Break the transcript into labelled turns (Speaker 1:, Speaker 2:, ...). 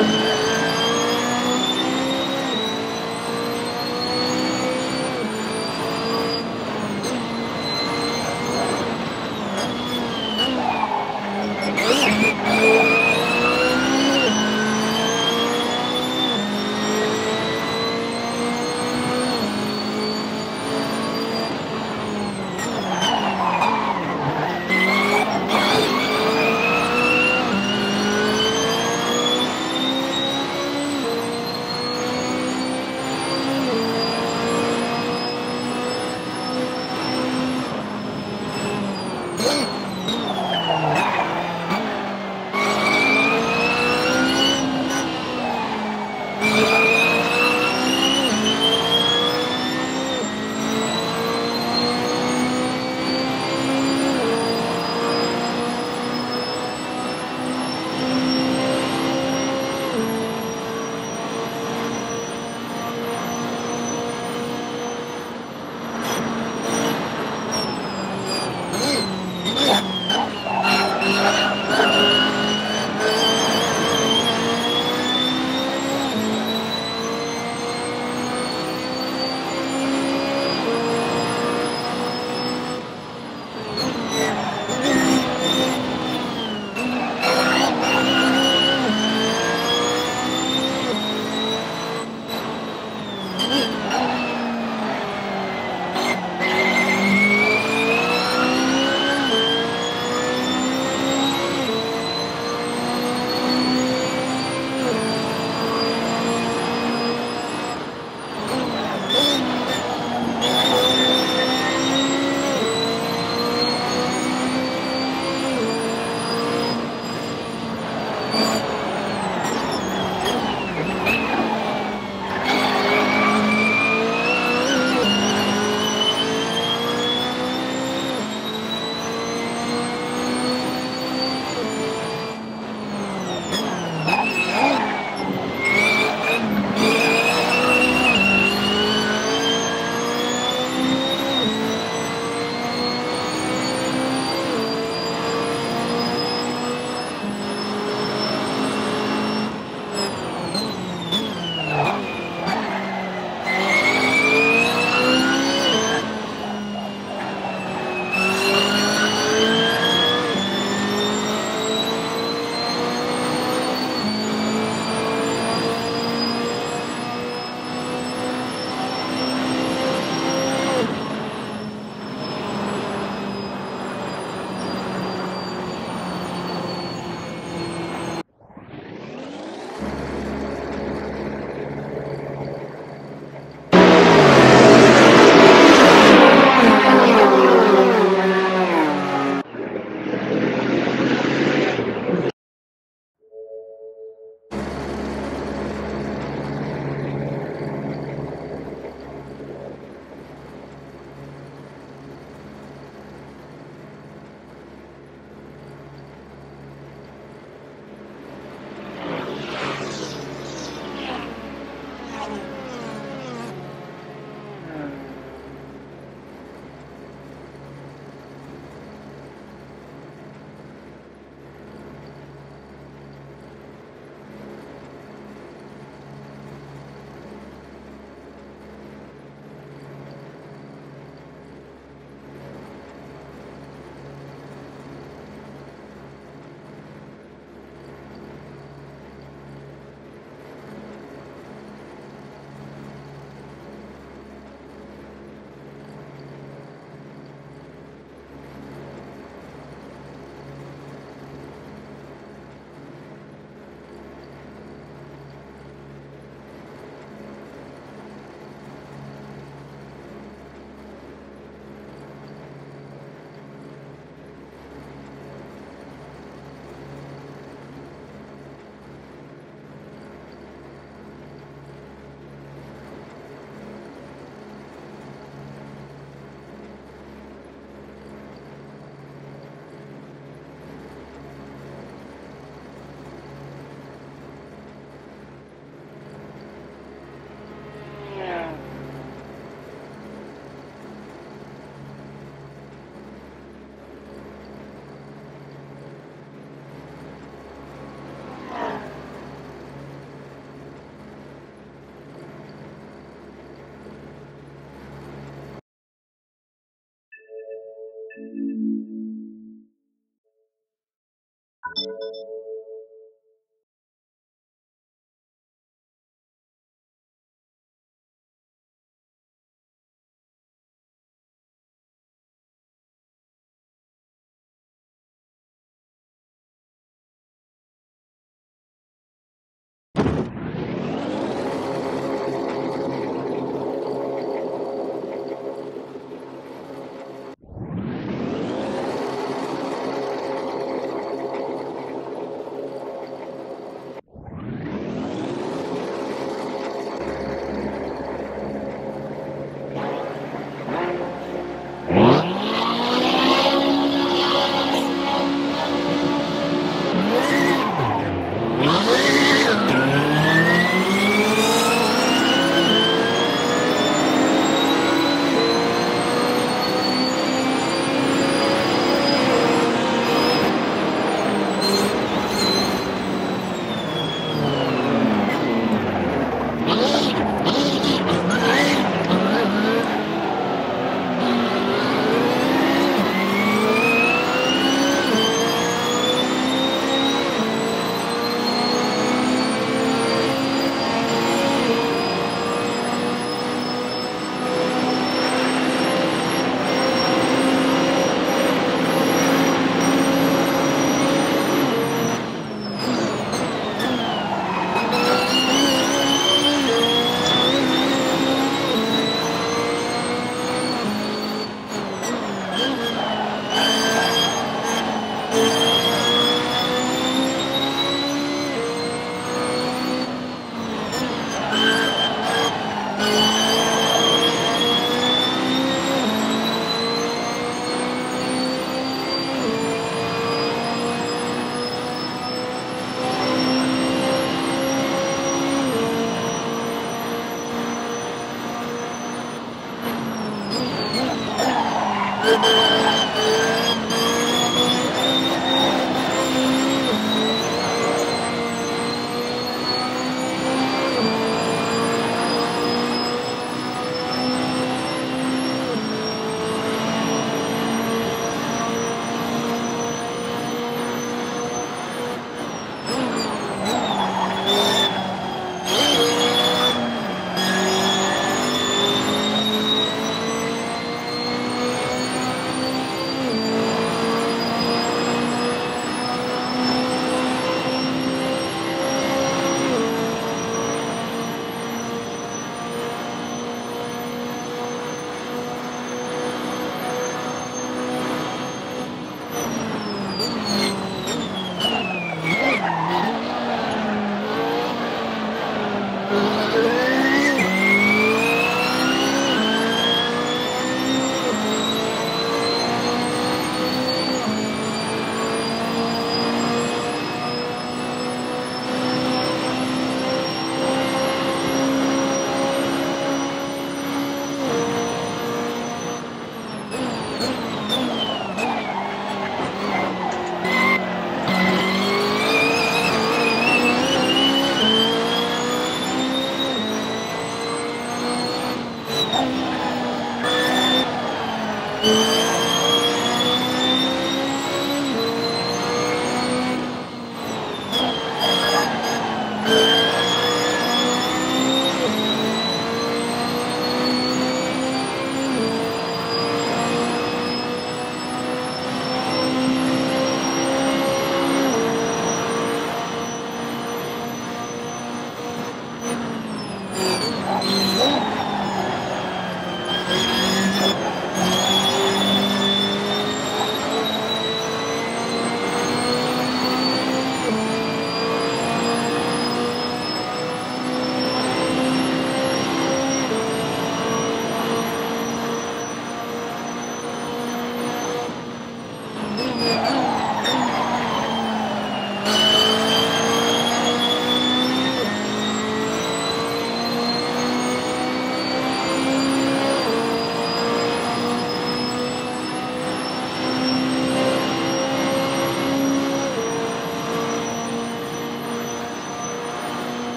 Speaker 1: Amém.